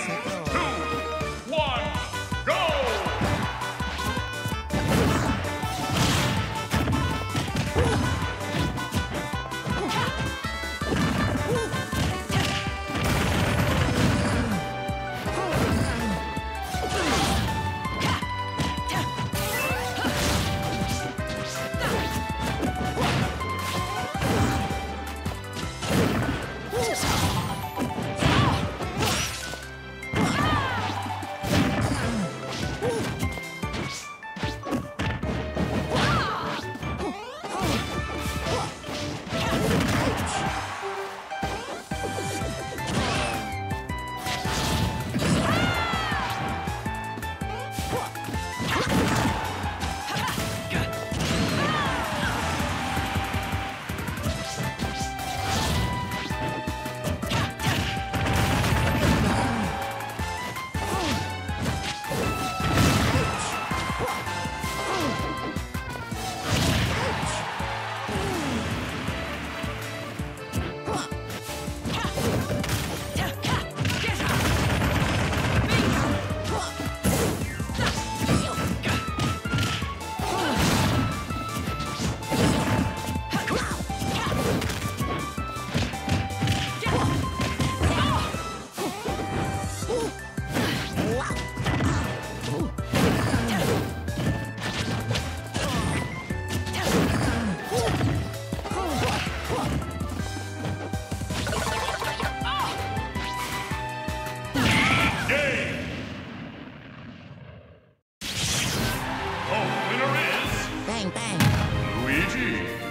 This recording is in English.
trabajo. bang, bang. Luigi,